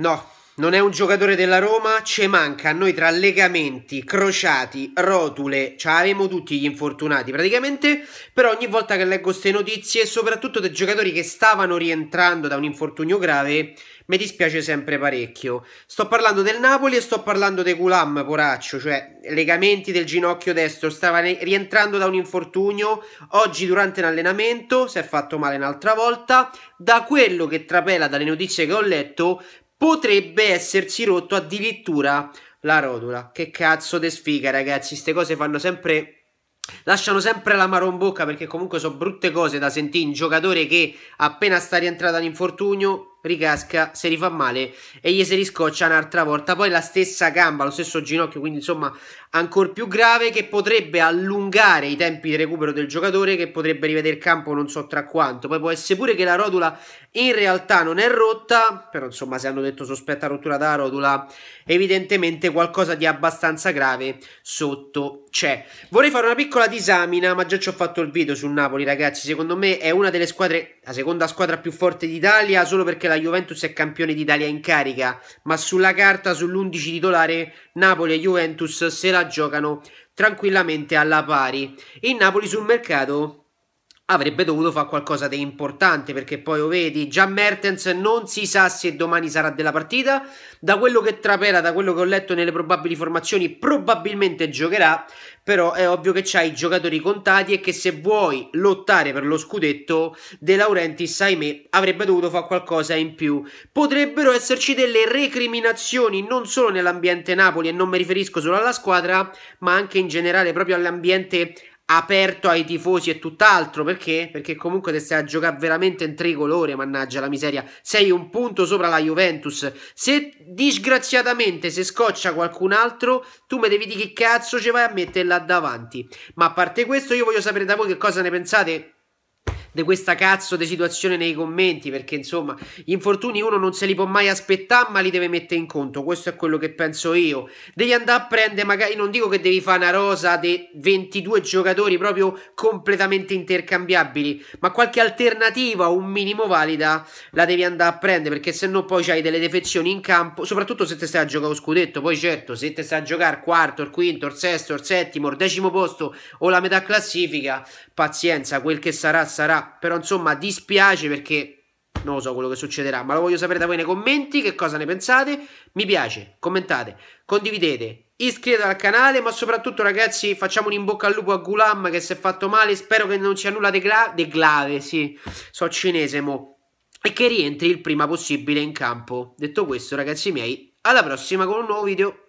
No, non è un giocatore della Roma, ci manca a noi tra legamenti, crociati, rotule, cioè avevamo tutti gli infortunati praticamente, però ogni volta che leggo queste notizie, soprattutto dei giocatori che stavano rientrando da un infortunio grave, mi dispiace sempre parecchio. Sto parlando del Napoli e sto parlando dei Gulam, poraccio, cioè legamenti del ginocchio destro, stava rientrando da un infortunio, oggi durante l'allenamento si è fatto male un'altra volta, da quello che trapela dalle notizie che ho letto, potrebbe essersi rotto addirittura la rotola. Che cazzo de sfiga, ragazzi. Queste cose fanno sempre. Lasciano sempre la mano in bocca perché comunque sono brutte cose da sentire un giocatore che appena sta rientrato all'infortunio ricasca, si rifà male e gli si riscoccia un'altra volta. Poi la stessa gamba, lo stesso ginocchio, quindi insomma ancora più grave che potrebbe allungare i tempi di recupero del giocatore che potrebbe rivedere il campo non so tra quanto. Poi può essere pure che la rotula in realtà non è rotta, però insomma se hanno detto sospetta rottura da rotula, evidentemente qualcosa di abbastanza grave sotto c'è. Vorrei fare una piccola disamina, ma già ci ho fatto il video sul Napoli ragazzi, secondo me è una delle squadre, la seconda squadra più forte d'Italia, solo perché la Juventus è campione d'Italia in carica, ma sulla carta, sull'11 titolare, Napoli e Juventus se la giocano tranquillamente alla pari. Il Napoli sul mercato avrebbe dovuto fare qualcosa di importante perché poi lo vedi già Mertens non si sa se domani sarà della partita. Da quello che trapela da quello che ho letto nelle probabili formazioni probabilmente giocherà però è ovvio che c'hai i giocatori contati e che se vuoi lottare per lo scudetto De Laurentiis ahimè avrebbe dovuto fare qualcosa in più. Potrebbero esserci delle recriminazioni non solo nell'ambiente Napoli e non mi riferisco solo alla squadra ma anche in generale proprio all'ambiente aperto ai tifosi e tutt'altro perché? Perché comunque ti stai a giocare veramente in tricolore, mannaggia la miseria. Sei un punto sopra la Juventus. Se disgraziatamente se scoccia qualcun altro, tu mi devi dire che cazzo ci vai a mettere là davanti. Ma a parte questo, io voglio sapere da voi che cosa ne pensate di questa cazzo di situazione nei commenti perché insomma gli infortuni uno non se li può mai aspettare ma li deve mettere in conto. Questo è quello che penso io. Devi andare a prendere magari non dico che devi fare una rosa di 22 giocatori proprio completamente intercambiabili ma qualche alternativa un minimo valida la devi andare a prendere perché se no poi c'hai delle defezioni in campo soprattutto se te stai a giocare lo scudetto. Poi certo se te stai a giocare quarto, il quinto, il sesto, il settimo, il decimo posto o la metà classifica pazienza quel che sarà sarà però insomma dispiace perché non lo so quello che succederà, ma lo voglio sapere da voi nei commenti, che cosa ne pensate, mi piace, commentate, condividete, iscrivetevi al canale, ma soprattutto ragazzi facciamo un in bocca al lupo a Gulam che si è fatto male, spero che non sia nulla di gra- grave, sì, so cinese mo, e che rientri il prima possibile in campo. Detto questo ragazzi miei, alla prossima con un nuovo video.